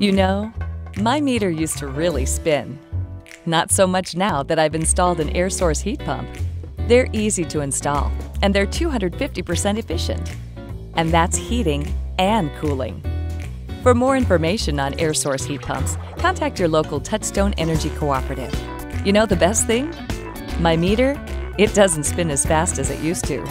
You know, my meter used to really spin. Not so much now that I've installed an air source heat pump. They're easy to install, and they're 250% efficient. And that's heating and cooling. For more information on air source heat pumps, contact your local Touchstone Energy Cooperative. You know the best thing? My meter, it doesn't spin as fast as it used to.